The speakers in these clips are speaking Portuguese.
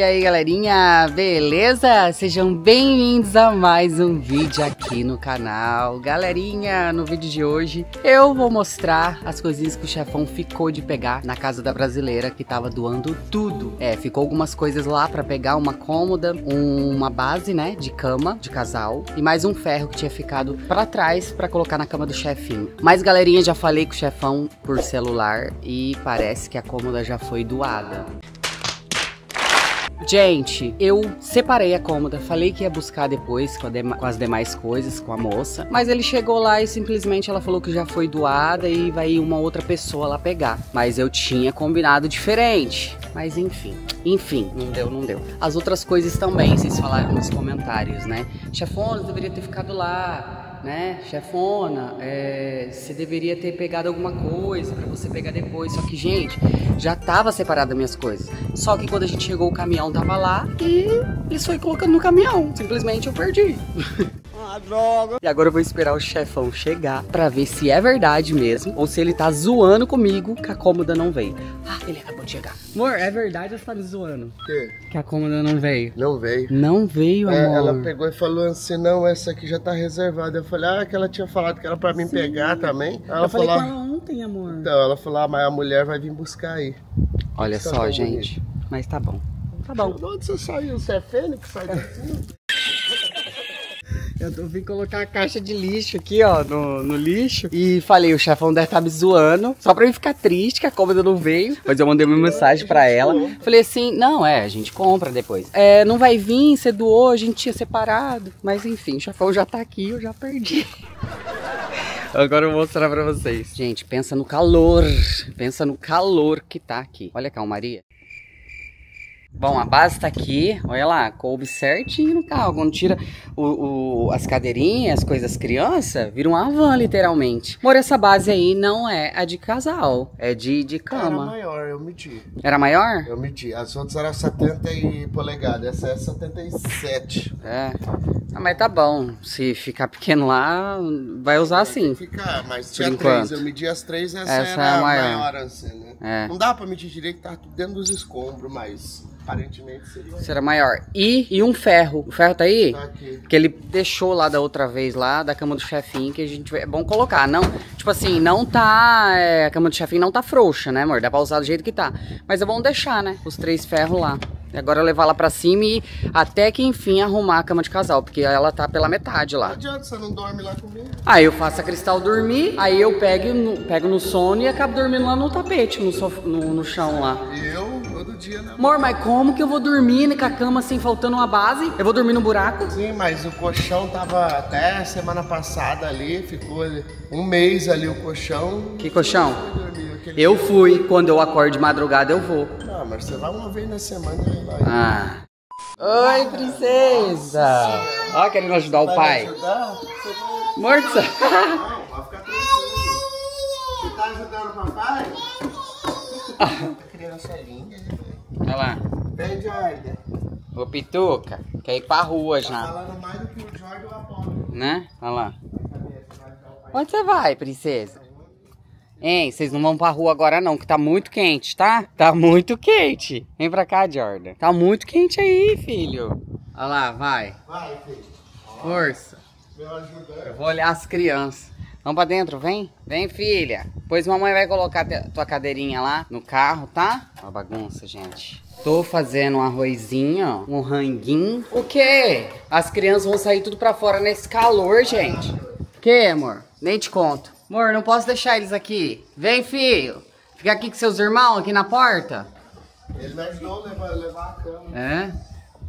E aí galerinha, beleza? Sejam bem-vindos a mais um vídeo aqui no canal. Galerinha, no vídeo de hoje eu vou mostrar as coisinhas que o chefão ficou de pegar na casa da brasileira que tava doando tudo. É, ficou algumas coisas lá pra pegar, uma cômoda, uma base, né, de cama, de casal E mais um ferro que tinha ficado pra trás pra colocar na cama do chefinho. Mas galerinha, já falei com o chefão por celular e parece que a cômoda já foi doada Gente, eu separei a cômoda, falei que ia buscar depois com, com, as demais coisas, com a moça. Mas ele chegou lá e simplesmente ela falou que já foi doada e vai uma outra pessoa lá pegar. Mas eu tinha combinado diferente. Mas enfim, enfim, não deu, não deu. As outras coisas também, vocês falaram nos comentários, né? Chefona, deveria ter ficado lá né, chefona, é, você deveria ter pegado alguma coisa para você pegar depois. Só que, gente, já tava separada minhas coisas. Só que quando a gente chegou, o caminhão tava lá e eles foi colocando no caminhão. Simplesmente eu perdi. Droga. E agora eu vou esperar o chefão chegar pra ver se é verdade mesmo ou se ele tá zoando comigo que a cômoda não veio. Ah, ele acabou de chegar. Amor, é verdade ou você tá me zoando? Que? Que a cômoda não veio. Não veio. Não veio, é, amor. Ela pegou e falou assim, não, essa aqui já tá reservada. Eu falei, ah, que ela tinha falado que era pra mim Sim. pegar também. Aí eu falei falou, com ela ontem, amor. Então, ela falou, ah, mas a mulher vai vir buscar aí. Olha só, gente. Bonito. Mas tá bom. Tá bom. De onde você saiu? Você é fênix? Sai daqui. Eu vim colocar a caixa de lixo aqui, ó, no, no lixo. E falei, o chefão deve estar tá me zoando. Só pra eu ficar triste que a cômoda não veio. Mas eu mandei uma mensagem pra ela. Falei assim, não, é, a gente compra depois. É, não vai vir, você doou, a gente tinha separado. Mas enfim, o chefão já tá aqui, eu já perdi. Agora eu vou mostrar pra vocês. Gente, pensa no calor. Pensa no calor que tá aqui. Olha a calmaria. Bom, a base tá aqui, olha lá, coube certinho no carro. Quando tira o, o, as cadeirinhas, as coisas criança, vira uma van, literalmente. Amor, essa base aí não é a de casal, é de, de cama. Era maior, eu medi. Era maior? Eu medi. As outras eram 70 e polegadas, essa é 77. É. Ah, mas tá bom. Se ficar pequeno lá, vai usar assim. Ficar, mas tinha três. Eu medi as três, essa, essa era é maior. maior assim, né? É. Não dá pra medir direito, tá tudo dentro dos escombros, mas aparentemente seria. Será maior. E, e um ferro. O ferro tá aí? Tá aqui. Que ele deixou lá da outra vez, lá da cama do chefinho, que a gente. É bom colocar. Não, tipo assim, não tá. É, a cama do chefinho não tá frouxa, né, amor? Dá pra usar do jeito que tá. Mas é bom deixar, né? Os três ferros lá. E agora levar lá pra cima e até que enfim arrumar a cama de casal, porque ela tá pela metade lá. Não adianta, você não dorme lá comigo. Aí eu faço a Cristal dormir, aí eu pego no, pego no sono e acabo dormindo lá no tapete, no, sof, no, no chão lá. Eu, todo dia, né? Amor, mas como que eu vou dormir com a cama assim, faltando uma base? Eu vou dormir no buraco? Sim, mas o colchão tava até semana passada ali, ficou um mês ali o colchão. Que colchão? Eu fui, quando eu acordo de madrugada eu vou. Ah, mas você vai uma vez na semana e vai. Ah. Oi, princesa! Ó, querendo ajudar o pai. Ajudar? Morto. Não, vai ficar tranquilo. Você tá ajudando o papai? A criança é linda. Olha lá. Vem, Jordan. Ô, Pituca, quer ir pra rua já. Tá falando mais do que o Jordan ou a Apolo. Né? Olha lá. Onde você vai, princesa? Hein, vocês não vão pra rua agora não, que tá muito quente, tá? Tá muito quente. Vem pra cá, Jordan. Tá muito quente aí, filho. Olha lá, vai. Vai, filho. Força. Eu vou olhar as crianças. Vamos pra dentro, vem. Vem, filha. Pois mamãe vai colocar tua cadeirinha lá no carro, tá? Uma bagunça, gente. Tô fazendo um arrozinho, ó, um ranguinho. O quê? As crianças vão sair tudo pra fora nesse calor, gente. O quê, amor? Nem te conto. Amor, não posso deixar eles aqui. Vem, filho. Fica aqui com seus irmãos, aqui na porta. Ele me ajudou a levar, levar a cama. É?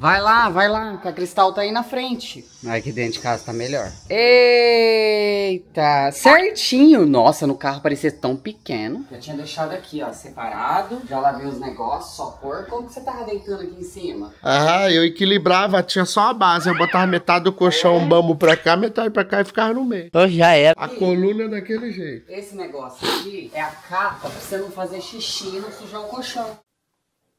Vai lá, vai lá, que a Cristal tá aí na frente. Aqui dentro de casa tá melhor. Eita, certinho. Nossa, no carro parecia tão pequeno. Já tinha deixado aqui, ó, separado. Já lavei os negócios, só por. Como que você tava deitando aqui em cima? Ah, eu equilibrava, tinha só a base. Eu botava metade do colchão é. bambu pra cá, metade pra cá e ficava no meio. Então já era. A coluna é daquele jeito. Esse negócio aqui é a capa pra você não fazer xixi e não sujar o colchão.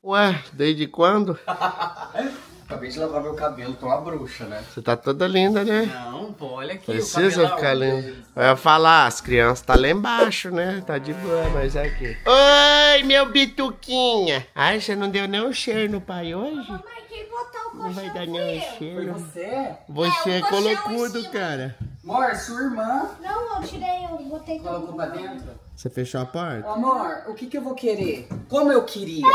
Ué, desde quando? Acabei de lavar meu cabelo, tô uma bruxa, né? Você tá toda linda, né? Não, pô, olha aqui. Precisa ficar linda. Eu ia falar, as crianças tá lá embaixo, né? Tá de boa, mas é aqui. Oi, meu bituquinha. Ai, você não deu nem um cheiro no pai hoje? Mamãe, quem botar o Não vai dar nem um cheiro. Foi você? Você é, colocudo, cara. Amor, sua irmã. Não, eu tirei, eu botei. Colocou pra dentro? Você fechou a porta? Amor, o que que eu vou querer? Como eu queria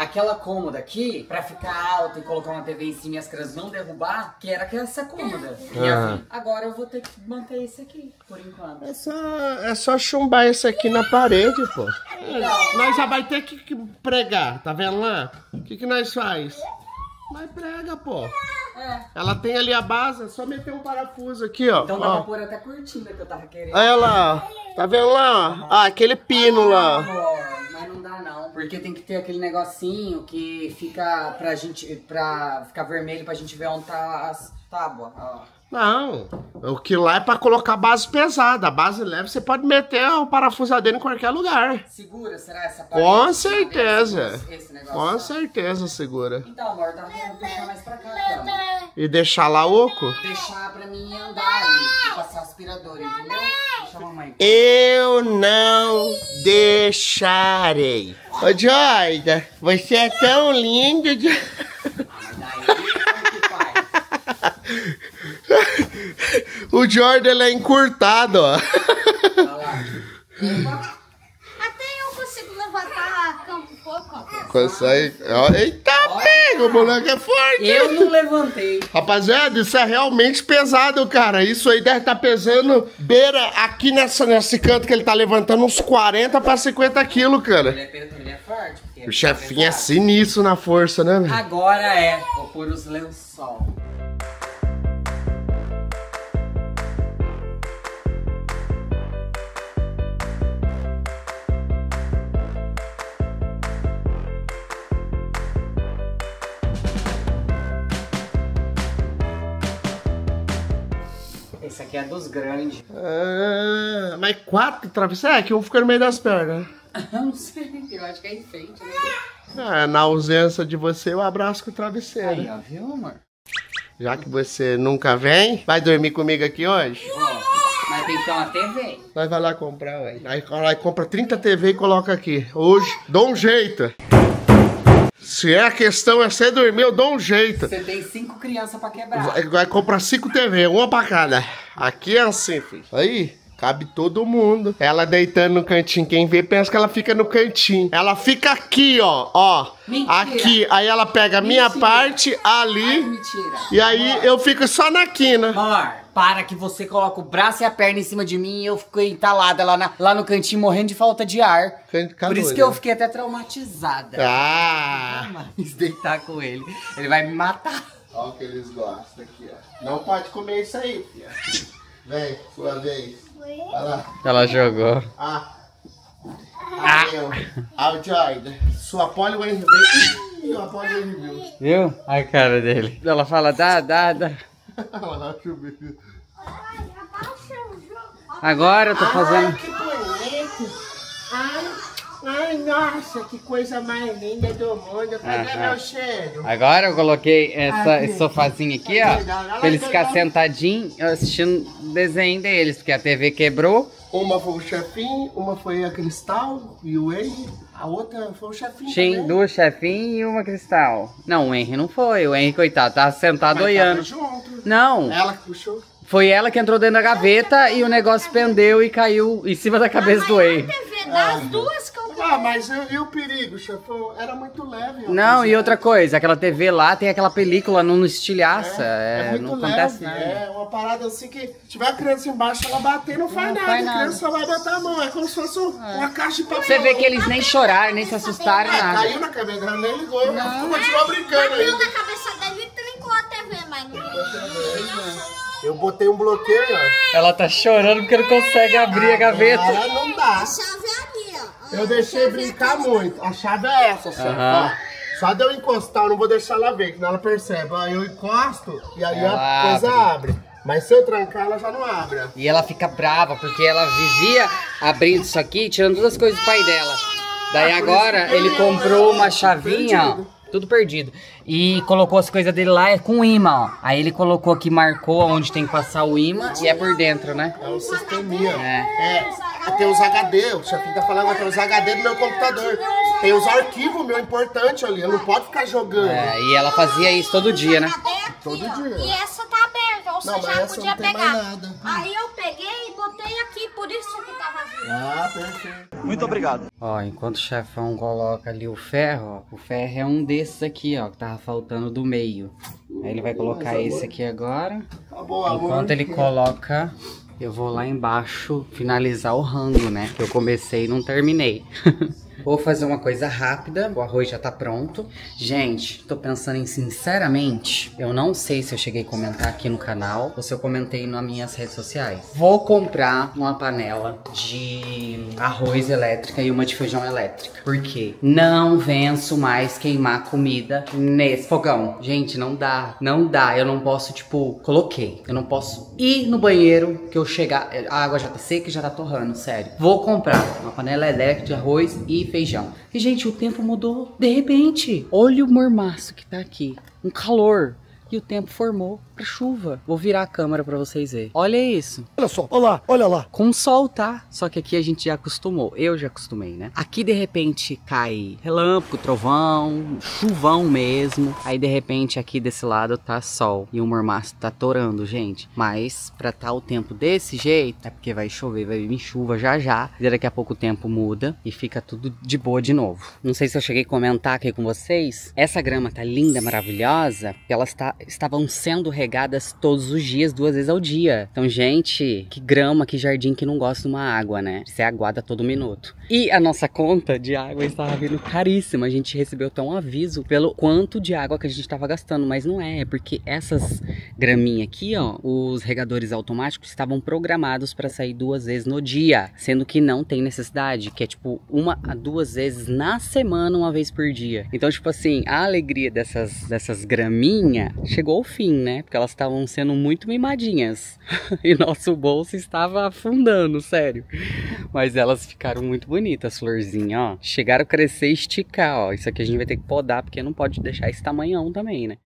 aquela cômoda aqui, pra ficar alta e colocar uma TV em cima e as crianças não derrubar, que era essa cômoda. Uhum. Agora eu vou ter que manter esse aqui, por enquanto. É só, é só chumbar esse aqui na parede, pô. É, nós já vai ter que pregar, tá vendo lá? O que que nós faz? Mas prega, pô. É. Ela tem ali a base, é só meter um parafuso aqui, ó. Então dá pra pôr até cortina que eu tava querendo. Olha lá, tá vendo lá, ó? Ah, aquele pino lá. Mas não dá não, porque tem que ter aquele negocinho que fica pra gente, pra ficar vermelho pra gente ver onde tá as tábuas, ó. Não, o que lá é pra colocar base pesada. A base leve você pode meter o parafusadeiro em qualquer lugar. Segura, será essa parte? Com certeza. Esse negócio, Com certeza segura. Então, amor, dá pra puxar mais pra cá, cama. E deixar lá oco? Deixar pra mim andar ali e passar aspirador, entendeu? Deixa a mamãe. Eu não deixarei. Ô, Jordan, você é tão lindo. De... o Jordan é encurtado, ó. Até eu consigo levantar a cama um pouco, ó. Consegue? Eita, pega, o moleque é forte. Eu não levantei. Rapaziada, isso é realmente pesado, cara. Isso aí deve estar tá pesando beira aqui nessa, nesse canto que ele tá levantando uns 40 para 50 quilos, cara. Ele é, ele é forte. O chefinho é sinistro na força, né? Agora é. Vou pôr os lençol. É dos grandes. Ah, mas quatro travesseiros? É, que um fica no meio das pernas. Eu não sei, eu acho que é enfeite, né? É, na ausência de você, eu abraço com o travesseiro. Aí, ó, viu, amor? Já que você nunca vem, vai dormir comigo aqui hoje? Ó, mas tem que ter uma TV. Nós vai lá comprar, ué. Aí, aí compra 30 TV e coloca aqui. Hoje, dou um jeito. Se é a questão é você dormir, eu dou um jeito. Você tem cinco crianças pra quebrar. Vai, vai comprar cinco TV, uma pra cada. Aqui é assim, filho. Aí, Cabe todo mundo. Ela deitando no cantinho. Quem vê pensa que ela fica no cantinho. Ela fica aqui, ó. Ó. Mentira. Aqui. Aí ela pega a minha parte ali. Ai, mentira. E aí eu fico só na quina. Amor, para que você coloca o braço e a perna em cima de mim e eu fico entalada lá, na, lá no cantinho morrendo de falta de ar. Por isso que eu fiquei até traumatizada. Ah! Mas deitar com ele. Ele vai me matar. Olha o que eles gostam aqui, ó. Não pode comer isso aí, filha. Vem, sua vez. Ela jogou. Ah. Ah. Ah, o Jordan. Sua veio. Sua pole o viu. Viu? A cara dele. Ela fala, dá, dá, dá. Agora eu tô fazendo. Ai, que bonito. Ai. Ai, nossa, que coisa mais linda do mundo. Cadê meu cheiro? Agora eu coloquei essa, esse sofazinho aqui, ó. Pra eles ficarem sentadinhos assistindo o desenho deles, porque a TV quebrou. Uma foi o chefinho, uma foi a Cristal e o Henry. A outra foi o chefinho. Tinha também. duas chefinhos e uma Cristal. Não, o Henry não foi. O Henry, coitado, tava sentado Mas olhando. Junto. Não. Ela que puxou. Foi ela que entrou dentro da gaveta e o negócio pendeu e caiu em cima da cabeça do Henry. Das duas que ah, mas e, e, o perigo, chefão? Era muito leve. Não, e outra coisa, aquela TV lá tem aquela película, não estilhaça. É, é, é não leve, acontece nada. É uma parada assim que tiver a criança embaixo, ela bater, não faz não nada. Faz nada. A criança só vai botar a mão. É como se fosse é. uma caixa de papel. Você vê que eles nem choraram, nem se assustaram, é, nada. Caiu na cabeça dela, nem ligou. Não. Continuou brincando aí. Caiu na cabeça dele e trincou a TV, mas não eu botei um bloqueio, ó. Ela tá chorando porque não consegue abrir a gaveta. Agora não dá. Eu deixei brincar muito. A chave é essa, chefe. Uhum. Só de eu encostar, eu não vou deixar ela ver, que senão ela percebe. Aí eu encosto e aí ela a coisa abre. Mas se eu trancar, ela já não abre. E ela fica brava, porque ela vivia abrindo isso aqui, tirando todas as coisas do pai dela. Daí ah, agora ele comprou uma chavinha, tudo perdido. E colocou as coisas dele lá é com imã, ó. Aí ele colocou aqui, marcou onde tem que passar o imã e é por dentro, né? É o sisteminha. É. É, tem os HD, o chefinho tá falando, tem os HD do meu computador. Tem os arquivos meu importante ali, eu não pode ficar jogando. É, e ela fazia isso todo dia, né? Todo dia. E essa tá aberta, ou Não, já podia pegar. mais nada. Aí eu peguei e botei aqui, por isso que tá vazio. Ah, perfeito. Muito obrigado. Ó, enquanto o chefão coloca ali o ferro, ó, o ferro é um desses aqui, ó, que tava faltando do meio. Aí ele vai colocar esse aqui agora. Tá. Enquanto ele coloca, eu vou lá embaixo finalizar o rango, né? Que eu comecei e não terminei. Vou fazer uma coisa rápida, o arroz já tá pronto. Gente, tô pensando em sinceramente, eu não sei se eu cheguei a comentar aqui no canal ou se eu comentei nas minhas redes sociais. Vou comprar uma panela de arroz elétrica e uma de feijão elétrica. Por quê? Não venço mais queimar comida nesse fogão. Gente, não dá, não dá. Eu não posso, tipo, coloquei. Eu não posso ir no banheiro que eu chegar, a água já tá seca e já tá torrando, sério. Vou comprar uma panela elétrica de arroz e feijão. E, gente, o tempo mudou de repente. Olha o mormaço que tá aqui. Um calor. E o tempo formou chuva. Vou virar a câmera pra vocês verem. Olha isso. Olha só, olha lá, olha lá. Com sol, tá? Só que aqui a gente já acostumou. Eu já acostumei, né? Aqui de repente cai relâmpago, trovão, chuvão mesmo. Aí de repente aqui desse lado tá sol. E o mormaço tá torando, gente. Mas pra tá o tempo desse jeito, é porque vai chover, vai vir chuva já já. E daqui a pouco o tempo muda e fica tudo de boa de novo. Não sei se eu cheguei a comentar aqui com vocês. Essa grama tá linda, maravilhosa. porque Elas tá, estavam sendo regadas todos os dias, duas vezes ao dia. Então, gente, que grama, que jardim que não gosta de uma água, né? Ser aguada todo minuto. E a nossa conta de água estava vindo caríssima. A gente recebeu até um aviso pelo quanto de água que a gente estava gastando, mas não é, é porque essas graminhas aqui, ó, os regadores automáticos estavam programados para sair duas vezes no dia, sendo que não tem necessidade, que é tipo uma a duas vezes na semana, uma vez por dia. Então, tipo assim, a alegria dessas dessas graminhas chegou ao fim, né? Porque elas estavam sendo muito mimadinhas. e nosso bolso estava afundando, sério. Mas elas ficaram muito bonitas, florzinha, ó. Chegaram a crescer e esticar, ó. Isso aqui a gente vai ter que podar, porque não pode deixar esse tamanhão também, né?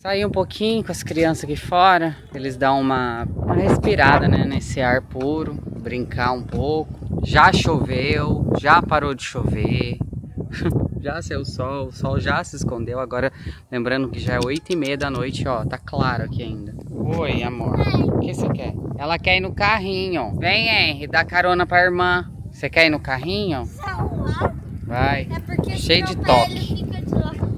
Sair um pouquinho com as crianças aqui fora, eles dão uma, uma respirada, né, nesse ar puro, brincar um pouco. Já choveu, já parou de chover, já saiu o sol, o sol já se escondeu. Agora, lembrando que já é 8 e meia da noite, ó, tá claro aqui ainda. Oi, amor, o que você quer? Ela quer ir no carrinho. Vem, Henry, dá carona pra irmã. Você quer ir no carrinho? Vai. é Cheio de toque.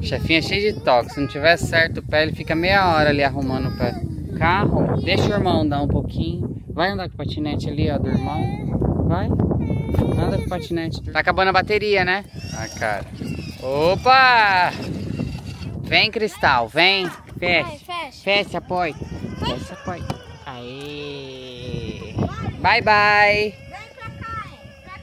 Chefinha cheio de toque. Se não tiver certo o pé, ele fica meia hora ali arrumando o pé. Carro, deixa o irmão andar um pouquinho. Vai andar com o patinete ali, ó, do irmão. Vai. Anda com o patinete. Tá acabando a bateria, né? Ah, cara. Opa! Vem, Cristal, vem. Vai, Fecha. fecha. Fecha, apoio. Fecha, apoio. Aê. Bye, bye.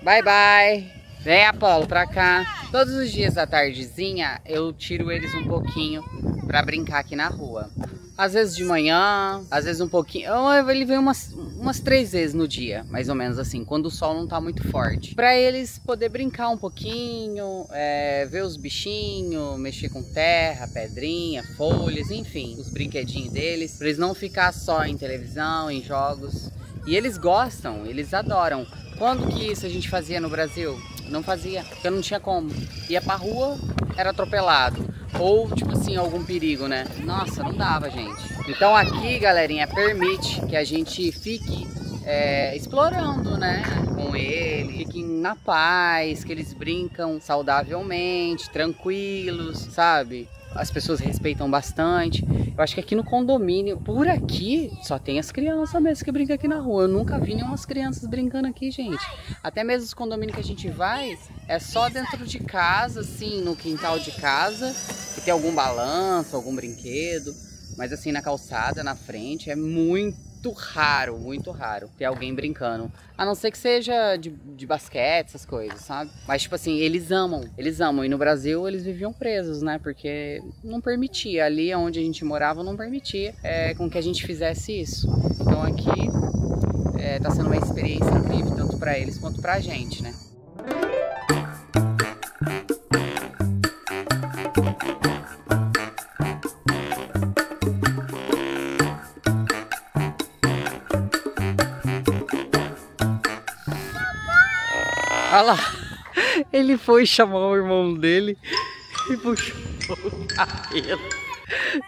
Bye bye. Vem, Apolo, pra cá. Todos os dias da tardezinha eu tiro eles um pouquinho pra brincar aqui na rua. Às vezes de manhã, às vezes um pouquinho. Ele vem umas, umas três vezes no dia, mais ou menos assim, quando o sol não tá muito forte. Pra eles poder brincar um pouquinho, é, ver os bichinhos, mexer com terra, pedrinha, folhas, enfim, os brinquedinhos deles. Pra eles não ficar só em televisão, em jogos. E eles gostam, eles adoram. Quando que isso a gente fazia no Brasil? Não fazia, porque não tinha como. Ia pra rua, era atropelado. Ou, tipo assim, algum perigo, né? Nossa, não dava, gente. Então aqui, galerinha, permite que a gente fique é, explorando, né? Com ele, fiquem na paz, que eles brincam saudavelmente, tranquilos, sabe? As pessoas respeitam bastante. Eu acho que aqui no condomínio, por aqui, só tem as crianças mesmo que brincam aqui na rua. Eu nunca vi nenhumas crianças brincando aqui, gente. Até mesmo os condomínios que a gente vai, é só dentro de casa, assim, no quintal de casa, que tem algum balanço, algum brinquedo. Mas assim, na calçada, na frente, é muito raro, muito raro ter alguém brincando. A não ser que seja de, de basquete, essas coisas, sabe? Mas, tipo assim, eles amam, eles amam. E no Brasil, eles viviam presos, né? Porque não permitia. Ali onde a gente morava, não permitia é, com que a gente fizesse isso. Então aqui é, tá sendo uma experiência incrível, tanto pra eles quanto pra gente, né? Olha lá. Ele foi chamar o irmão dele e puxou o cabelo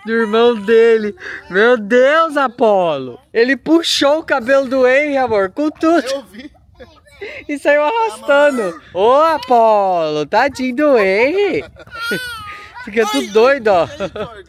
do irmão dele. Meu Deus, Apolo. Ele puxou o cabelo do Henry, amor, com tudo. Eu vi. E saiu arrastando. Ô, Apolo, tadinho do Henry. Fica tudo doido, ó.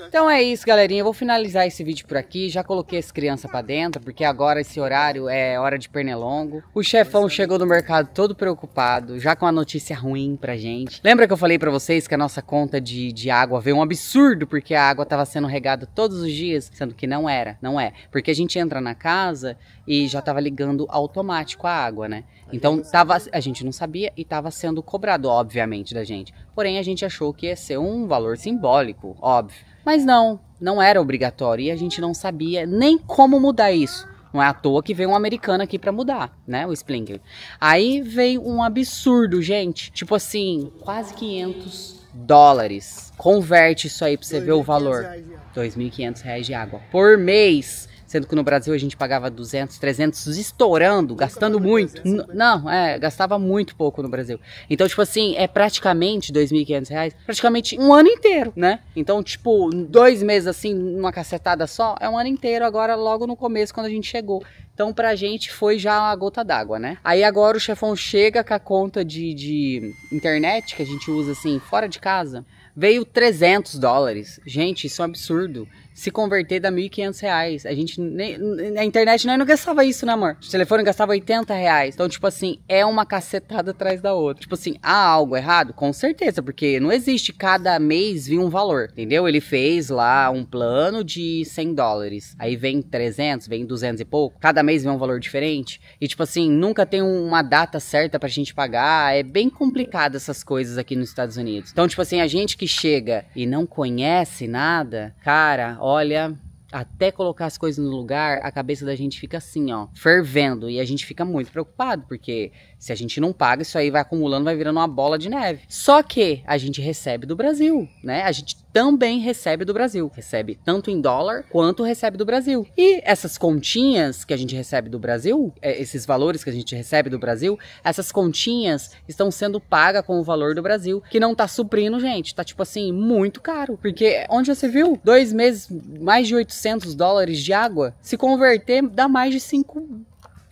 Então é isso, galerinha. Eu vou finalizar esse vídeo por aqui. Já coloquei as crianças pra dentro, porque agora esse horário é hora de pernilongo. O chefão chegou no mercado todo preocupado, já com a notícia ruim pra gente. Lembra que eu falei pra vocês que a nossa conta de, de água veio um absurdo, porque a água tava sendo regada todos os dias, sendo que não era, não é. Porque a gente entra na casa e já tava ligando automático a água, né? Então tava, a gente não sabia e tava sendo cobrado, obviamente, da gente. Porém, a gente achou que ia ser um valor simbólico, óbvio. Mas não, não era obrigatório e a gente não sabia nem como mudar isso. Não é à toa que veio um americano aqui pra mudar, né? O Splinkler. Aí veio um absurdo, gente. Tipo assim, quase 500 dólares. Converte isso aí pra você ver o valor. 2.500 reais de água por mês. Sendo que no Brasil a gente pagava 200, 300 estourando, gastando muito. N- Não, é, gastava muito pouco no Brasil. Então, tipo assim, é praticamente 2.500 reais, praticamente um ano inteiro, né? Então, tipo, dois meses assim, numa cacetada só, é um ano inteiro agora, logo no começo, quando a gente chegou. Então, pra gente foi já a gota d'água, né? Aí agora o chefão chega com a conta de, de internet que a gente usa assim, fora de casa. Veio 300 dólares. Gente, isso é um absurdo. Se converter dá 1.500 reais. A gente nem. Na internet nós não gastava isso, né, amor? O telefone gastava 80 reais. Então, tipo assim, é uma cacetada atrás da outra. Tipo assim, há algo errado? Com certeza, porque não existe cada mês vir um valor, entendeu? Ele fez lá um plano de 100 dólares. Aí vem 300, vem 200 e pouco. Cada mês vem um valor diferente. E, tipo assim, nunca tem uma data certa pra gente pagar. É bem complicado essas coisas aqui nos Estados Unidos. Então, tipo assim, a gente que chega e não conhece nada, cara, olha, até colocar as coisas no lugar, a cabeça da gente fica assim, ó, fervendo. E a gente fica muito preocupado, porque se a gente não paga, isso aí vai acumulando, vai virando uma bola de neve. Só que a gente recebe do Brasil, né? A gente também recebe do Brasil. Recebe tanto em dólar quanto recebe do Brasil. E essas continhas que a gente recebe do Brasil, é, esses valores que a gente recebe do Brasil, essas continhas estão sendo pagas com o valor do Brasil, que não tá suprindo, gente. Tá tipo assim, muito caro. Porque onde você viu? Dois meses, mais de 800 dólares de água. Se converter, dá mais de 5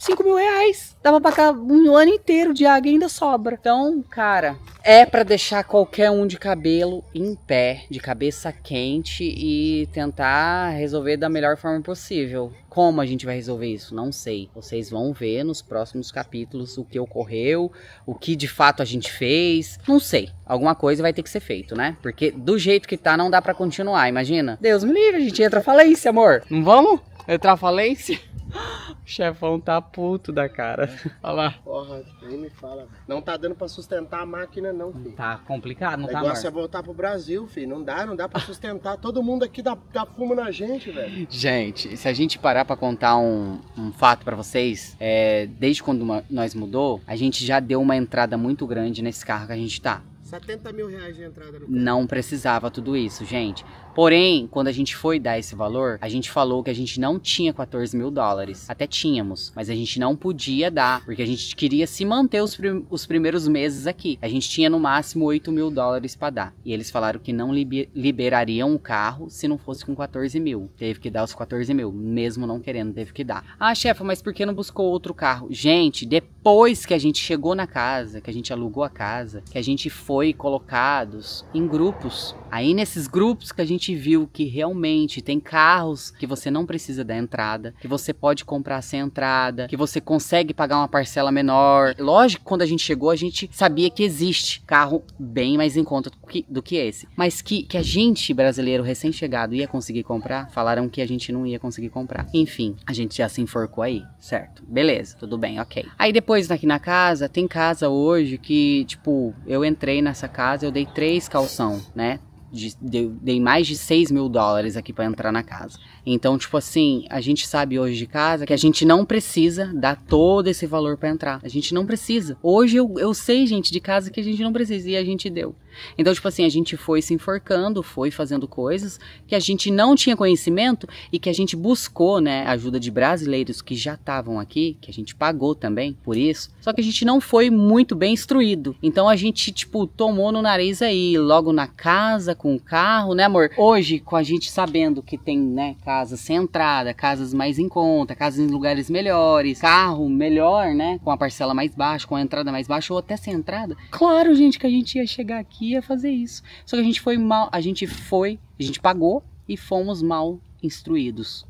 5 mil reais. Dá pra pagar um ano inteiro de água e ainda sobra. Então, cara, é pra deixar qualquer um de cabelo em pé, de cabeça quente e tentar resolver da melhor forma possível. Como a gente vai resolver isso? Não sei. Vocês vão ver nos próximos capítulos o que ocorreu, o que de fato a gente fez. Não sei. Alguma coisa vai ter que ser feito, né? Porque do jeito que tá, não dá pra continuar. Imagina. Deus me livre, a gente entra falência, amor. Não vamos? Entrar falência? O chefão tá puto da cara. Olha lá. Porra, nem me fala. velho. Não tá dando pra sustentar a máquina, não, filho. Tá complicado, O não tá, negócio é voltar pro Brasil, filho. Não dá, não dá pra sustentar. Todo mundo aqui dá, dá fumo na gente, velho. Gente, se a gente parar pra contar um, um fato pra vocês, é, desde quando uma- nós mudou, a gente já deu uma entrada muito grande nesse carro que a gente tá. 70 mil reais de entrada no carro. Não precisava tudo isso, gente. Porém, quando a gente foi dar esse valor, a gente falou que a gente não tinha 14 mil dólares. Até tínhamos, mas a gente não podia dar, porque a gente queria se manter os, prim- os primeiros meses aqui. A gente tinha no máximo 8 mil dólares pra dar. E eles falaram que não libe- liberariam o carro se não fosse com 14 mil. Teve que dar os 14 mil, mesmo não querendo, teve que dar. Ah, chefa, mas por que não buscou outro carro? Gente, depois que a gente chegou na casa, que a gente alugou a casa, que a gente foi colocados em grupos. Aí nesses grupos que a gente viu que realmente tem carros que você não precisa da entrada, que você pode comprar sem entrada, que você consegue pagar uma parcela menor. Lógico quando a gente chegou, a gente sabia que existe carro bem mais em conta do que, do que esse. Mas que, que a gente, brasileiro recém-chegado, ia conseguir comprar, falaram que a gente não ia conseguir comprar. Enfim, a gente já se enforcou aí, certo? Beleza, tudo bem, ok. Aí depois aqui na casa, tem casa hoje que, tipo, eu entrei nessa casa, eu dei três calção, né? de- dei, dei mais de 6 mil dólares aqui pra entrar na casa. Então, tipo assim, a gente sabe hoje de casa que a gente não precisa dar todo esse valor pra entrar. A gente não precisa. Hoje eu, eu sei, gente, de casa que a gente não precisa e a gente deu. Então, tipo assim, a gente foi se enforcando, foi fazendo coisas que a gente não tinha conhecimento e que a gente buscou, né, ajuda de brasileiros que já estavam aqui, que a gente pagou também por isso. Só que a gente não foi muito bem instruído. Então a gente, tipo, tomou no nariz aí, logo na casa, com o carro, né, amor? Hoje, com a gente sabendo que tem, né, casas sem entrada, casas mais em conta, casas em lugares melhores, carro melhor, né, com a parcela mais baixa, com a entrada mais baixa ou até sem entrada. Claro, gente, que a gente ia chegar aqui e ia fazer isso. Só que a gente foi mal, a gente foi, a gente pagou e fomos mal instruídos.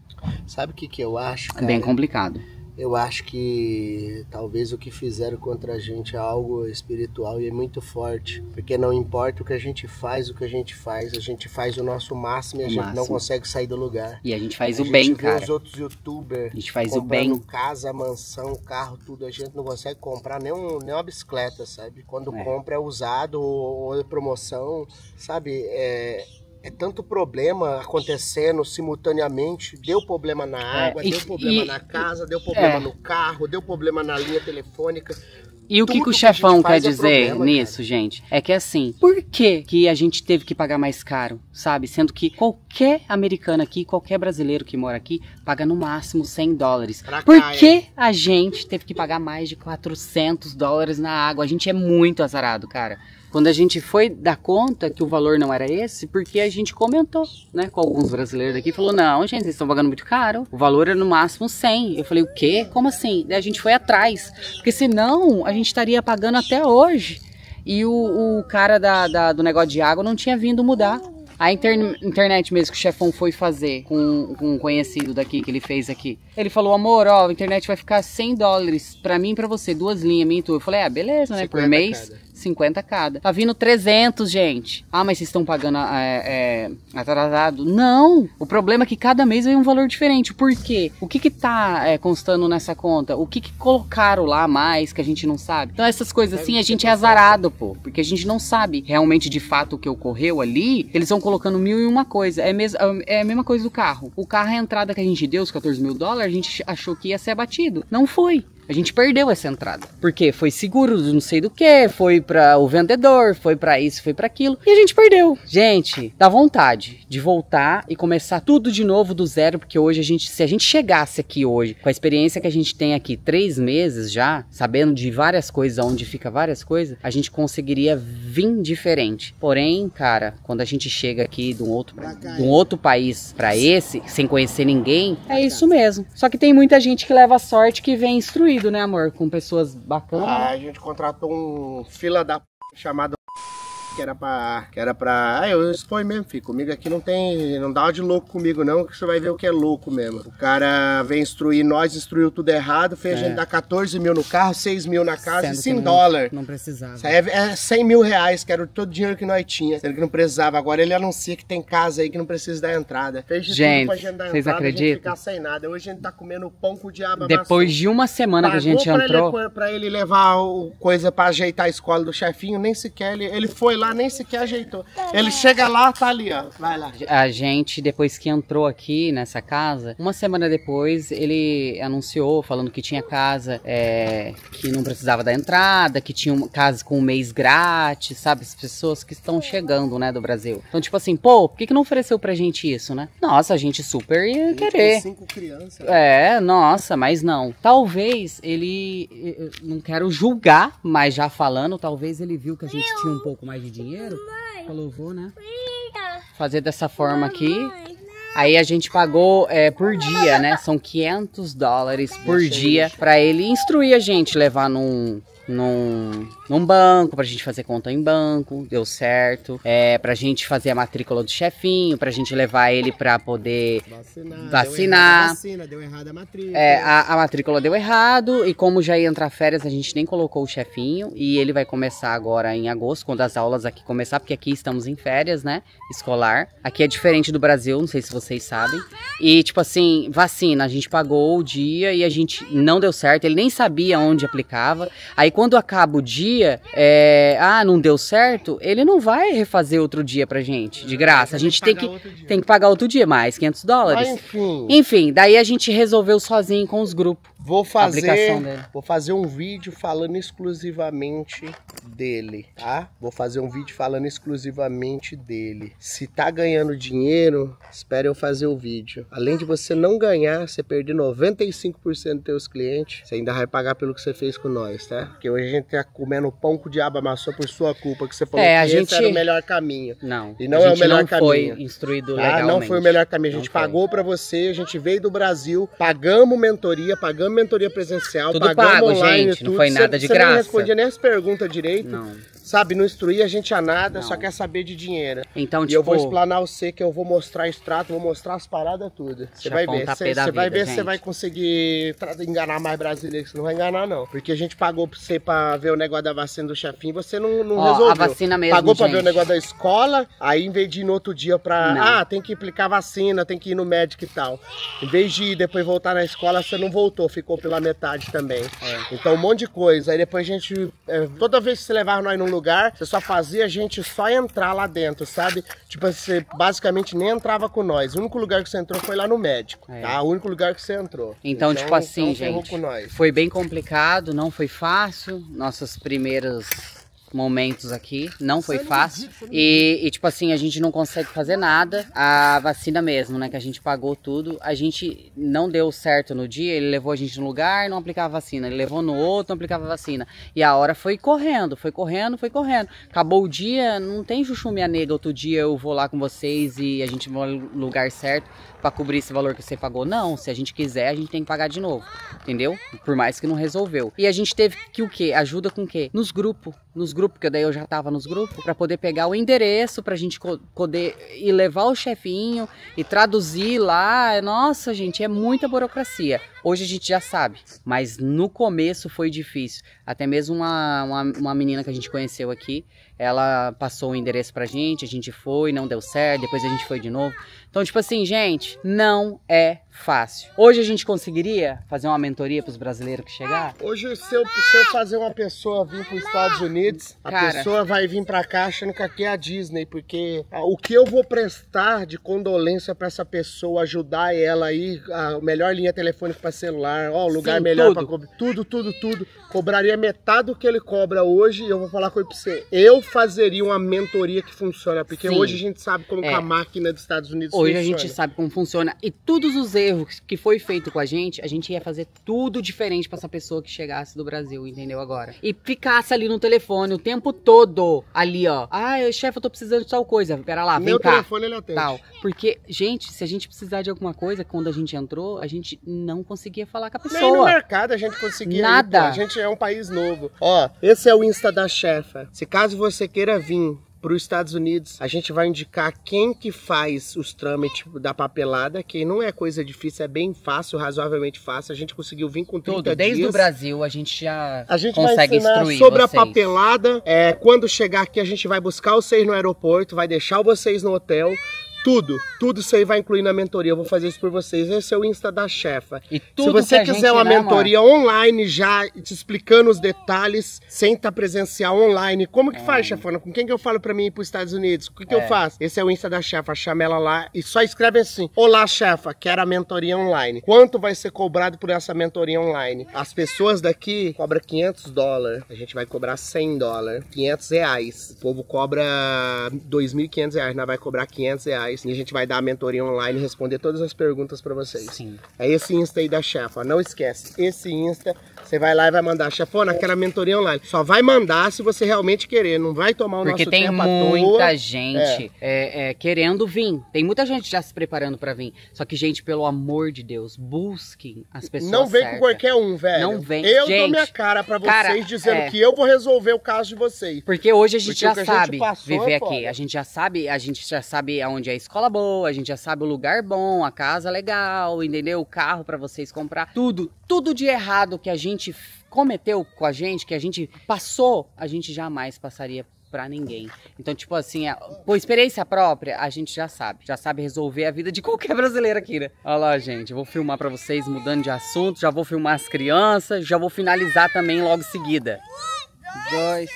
Sabe o que, que eu acho? É bem complicado. Eu acho que talvez o que fizeram contra a gente é algo espiritual e é muito forte. Porque não importa o que a gente faz, o que a gente faz, a gente faz o nosso máximo e a O gente máximo. não consegue sair do lugar. E a gente faz a o gente bem, cara. os outros youtubers A gente faz o bem. casa, mansão, carro, tudo. A gente não consegue comprar nem, um, nem uma bicicleta, sabe? Quando É. compra é usado ou, ou é promoção, sabe? É, é tanto problema acontecendo simultaneamente. Deu problema na É, água, e- deu problema e- na casa, deu problema é. no carro, deu problema na linha telefônica. E o que, que o que chefão quer faz é dizer problema, nisso, gente? É que assim, por que, que a gente teve que pagar mais caro, sabe? Sendo que qualquer americano aqui, qualquer brasileiro que mora aqui, paga no máximo 100 dólares. Pra Por cá, que a gente teve que pagar mais de 400 dólares na água? A gente é muito azarado, cara. Quando a gente foi dar conta que o valor não era esse, porque a gente comentou, né, com alguns brasileiros daqui, falou, não, gente, vocês estão pagando muito caro, o valor é no máximo 100. Eu falei, o quê? Como assim? Daí a gente foi atrás, porque senão a gente estaria pagando até hoje. E o, o cara da, da- do negócio de água não tinha vindo mudar. A interne- internet mesmo que o chefão foi fazer com, com um conhecido daqui, que ele fez aqui. Ele falou, amor, ó, a internet vai ficar 100 dólares pra mim e pra você, duas linhas, minha e tua. Eu falei, ah, beleza, né, por 50 mês. cada. 50 cada. Tá vindo 300, gente. Ah, mas vocês estão pagando é, é, atrasado? Não. O problema é que cada mês vem um valor diferente. Por quê? O que que tá é, constando nessa conta? O que que colocaram lá a mais que a gente não sabe? Então essas coisas assim, a gente é azarado, pô. Porque a gente não sabe realmente de fato o que ocorreu ali. Eles vão colocando mil e uma coisa. É, mes é a mesma coisa do carro. O carro, a entrada que a gente deu, os 14 mil dólares, a gente achou que ia ser abatido. Não foi. A gente perdeu essa entrada. Porque foi seguro não sei do que, foi para o vendedor, foi para isso, foi para aquilo. E a gente perdeu. Gente, dá vontade de voltar e começar tudo de novo do zero, porque hoje a gente, se a gente chegasse aqui hoje, com a experiência que a gente tem aqui, três meses já, sabendo de várias coisas, onde fica várias coisas, a gente conseguiria vir diferente. Porém, cara, quando a gente chega aqui de um outro, de um outro país para esse, sem conhecer ninguém, é isso mesmo. Só que tem muita gente que leva sorte que vem né, amor? Com pessoas bacanas. Ah, a gente contratou um fila da p... chamado que era pra. Que era pra. Ah, eu expõe mesmo, filho. Comigo aqui não tem. Não dá de louco comigo, não, que você vai ver o que é louco mesmo. O cara vem instruir nós, instruiu tudo errado, fez a É. gente dar 14 mil no carro, 6 mil na casa Sendo e que 100 não- dólar. Não precisava. Isso aí é, é 100 mil reais, que era todo o dinheiro que nós tinha, sendo que não precisava. Agora ele anuncia que tem casa aí que não precisa dar entrada. Fez de Gente, tudo pra gente dar vocês entrada, a gente acreditam? ficar sem nada. Hoje a gente tá comendo pão com o diabo Depois de uma semana que a gente Pagou entrou. Pra ele, pra ele levar o coisa pra ajeitar a escola do chefinho, nem sequer ele, ele foi lá, nem sequer ajeitou. Ele chega lá, tá ali, ó. Vai lá. A gente, depois que entrou aqui nessa casa, uma semana depois ele anunciou falando que tinha casa é, que não precisava da entrada, que tinha uma casa com um mês grátis, sabe? As pessoas que estão chegando, né, do Brasil. Então, tipo assim, pô, por que, que não ofereceu pra gente isso, né? Nossa, a gente super ia querer. Cinco crianças. É, nossa, mas não. Talvez ele. Não quero julgar, mas já falando, talvez ele viu que a gente tinha um pouco mais de dinheiro. Falou, vou, né? Fazer dessa forma aqui. Aí a gente pagou é, por dia, né? São 500 dólares por dia pra ele instruir a gente, levar num, num, num banco, pra gente fazer conta em banco, deu certo. É, pra gente fazer a matrícula do chefinho, pra gente levar ele pra poder Vacinar. Vacinar. Deu vacina, deu errado a matrícula. é, a, a matrícula deu errado e como já ia entrar férias, a gente nem colocou o chefinho e ele vai começar agora em agosto, quando as aulas aqui começar, porque aqui estamos em férias, né, escolar. Aqui é diferente do Brasil, não sei se vocês sabem. E tipo assim, vacina, a gente pagou o dia e a gente não deu certo, ele nem sabia onde aplicava. Aí quando acaba o dia, é, ah, não deu certo, ele não vai refazer outro dia pra gente, de graça. A gente tem que, tem que pagar outro dia, mais 500 dólares. Enfim. Enfim, daí a gente resolveu sozinho com os grupos. Vou fazer, vou fazer um vídeo falando exclusivamente dele, tá? Vou fazer um vídeo falando exclusivamente dele. Se tá ganhando dinheiro, espere eu fazer o vídeo. Além de você não ganhar, você perder 95% dos teus clientes, você ainda vai pagar pelo que você fez com nós, tá? Porque hoje a gente tá comendo pão com o diabo amassou por sua culpa, que você falou É, a que gente- esse era o melhor caminho. Não. E não a é o melhor não caminho. foi instruído Tá? legalmente. Não foi o melhor caminho. A gente pagou pra você, a gente veio do Brasil, pagamos mentoria, pagamos mentoria presencial, Tudo pago, online, gente, não tudo. foi Você- nada de você não graça. respondia nem as perguntas direito, Não. Sabe? Não instruía a gente a nada, Não. só quer saber de dinheiro. Então, e tipo, eu vou explanar você que eu vou mostrar extrato, vou mostrar as paradas tudo. Você vai ver. Você vai ver se você vai conseguir enganar mais brasileiro, que você não vai enganar, não. Porque a gente pagou pra você pra ver o negócio da vacina do chefinho, você não, não Ó, a resolveu. vacina mesmo, Pagou pra ver o negócio da escola, aí em vez de ir no outro dia pra. Não. Ah, tem que aplicar vacina, tem que ir no médico e tal. Em vez de ir depois voltar na escola, você não voltou, ficou pela metade também. É. Então um monte de coisa. Aí depois a gente. é, toda vez que você levava nós num lugar, você só fazia a gente só entrar lá dentro, sabe? Tipo, você basicamente nem entrava com nós. O único lugar que você entrou foi lá no médico. É. Tá? O único lugar que você entrou. Então, tipo assim, então gente, com nós. foi bem complicado, não foi fácil. Nossos primeiros momentos aqui, não foi fácil. E, e, tipo assim, a gente não consegue fazer nada. A vacina mesmo, né, que a gente pagou tudo, a gente não deu certo no dia, ele levou a gente num lugar, não aplicava vacina, ele levou no outro, não aplicava vacina. E a hora foi correndo, foi correndo, foi correndo. Acabou o dia, não tem chuchu minha nega, outro dia eu vou lá com vocês e a gente vai no lugar certo pra cobrir esse valor que você pagou. Não, se a gente quiser, a gente tem que pagar de novo. Entendeu? Por mais que não resolveu. E a gente teve que o quê? Ajuda com o quê? Nos grupos. Nos grupos, que daí eu já tava nos grupos, pra poder pegar o endereço, pra gente poder ir levar o chefinho e traduzir lá. Nossa, gente, é muita burocracia. Hoje a gente já sabe, mas no começo foi difícil. Até mesmo uma, uma, uma menina que a gente conheceu aqui, ela passou o endereço pra gente, a gente foi, não deu certo, depois a gente foi de novo. Então, tipo assim, gente, não é fácil. Hoje a gente conseguiria fazer uma mentoria pros brasileiros que chegar? Hoje, se eu, se eu fazer uma pessoa vir para os Estados Unidos, a Cara. pessoa vai vir para cá achando que aqui é a Disney, porque ah, o que eu vou prestar de condolência para essa pessoa, ajudar ela aí, a melhor linha telefônica para celular, ó, o lugar Sim, melhor para cobrar, tudo, tudo, tudo, cobraria metade do que ele cobra hoje. E eu vou falar com ele pra você, eu fazeria uma mentoria que funciona, porque Sim. hoje a gente sabe como É. que a máquina dos Estados Unidos Hoje a funciona. gente sabe como funciona e todos os erros que foi feito com a gente, a gente ia fazer tudo diferente pra essa pessoa que chegasse do Brasil, entendeu agora? E ficasse ali no telefone o tempo todo, ali ó. Ah, chefe, eu tô precisando de tal coisa. Pera lá, vem Meu cá. telefone ele atende. Tal. Porque, gente, se a gente precisar de alguma coisa, quando a gente entrou, a gente não conseguia falar com a Nem no pessoa. mercado a gente conseguia. ir, Nada. pô. a gente é um país novo. Ó, esse é o Insta da chefa. Se caso você queira vir para os Estados Unidos, a gente vai indicar quem que faz os trâmites da papelada, que não é coisa difícil, é bem fácil, razoavelmente fácil. A gente conseguiu vir com 30 Tudo, desde dias. o Brasil, a gente já A gente vai consegue ensinar instruir sobre vocês. a papelada. É, quando chegar aqui, a gente vai buscar vocês no aeroporto, vai deixar vocês no hotel. Tudo, tudo isso aí vai incluir na mentoria. Eu vou fazer isso por vocês. Esse é o Insta da chefa. E Se tudo você que a quiser uma amor? mentoria online já, te explicando os detalhes, sem estar presencial online, como que faz, chefona? Com quem que eu falo pra mim ir pros Estados Unidos? O que, que eu É. faço? Esse é o Insta da chefa, chama ela lá e só escreve assim: Olá, chefa, quero a mentoria online. Quanto vai ser cobrado por essa mentoria online? As pessoas daqui cobram 500 dólares, a gente vai cobrar 100 dólares, 500 reais. O povo cobra 2.500 reais, nós vai cobrar 500 reais e a gente vai dar a mentoria online e responder todas as perguntas pra vocês. Sim. É esse Insta aí da chefa, não esquece. Esse Insta, você vai lá e vai mandar, chefona, aquela mentoria online. Só vai mandar se você realmente querer, não vai tomar o Porque nosso tem tempo à muita toa. gente é, é, querendo vir. Tem muita gente já se preparando pra vir. Só que, gente, pelo amor de Deus, busquem as pessoas Não vem certas. com qualquer um, velho. Não vem. Eu dou Gente, minha cara pra vocês cara, dizendo é. que eu vou resolver o caso de vocês. Porque hoje a gente Porque já a gente sabe passou viver é aqui. A gente já sabe, a gente já sabe aonde é escola boa, a gente já sabe o lugar bom, a casa legal, entendeu? O carro pra vocês comprar. Tudo, tudo de errado que a gente cometeu com a gente, que a gente passou, a gente jamais passaria pra ninguém. Então, tipo assim, é, por experiência própria, a gente já sabe. Já sabe resolver a vida de qualquer brasileiro aqui, né? Olha lá, gente. Eu vou filmar pra vocês mudando de assunto. Já vou filmar as crianças. Já vou finalizar também logo em seguida. Dois.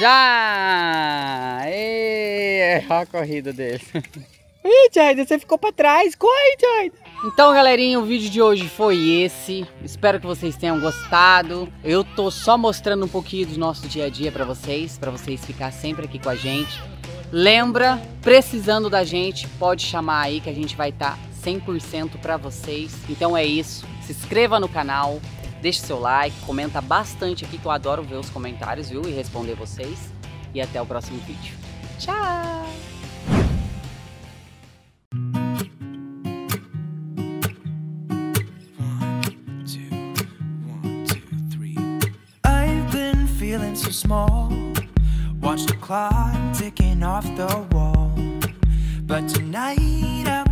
Já! Ê, olha a corrida dele. Ih, Jaida, você ficou pra trás. Corre, Jaida. Então, galerinha, o vídeo de hoje foi esse. Espero que vocês tenham gostado. Eu tô só mostrando um pouquinho do nosso dia a dia para vocês, para vocês ficar sempre aqui com a gente. Lembra, precisando da gente, pode chamar aí que a gente vai estar tá 100% para vocês. Então é isso. Se inscreva no canal, deixe seu like, comenta bastante aqui que eu adoro ver os comentários, viu? E responder vocês. E até o próximo vídeo. Tchau! so small. Watch the clock ticking off the wall. But tonight I'm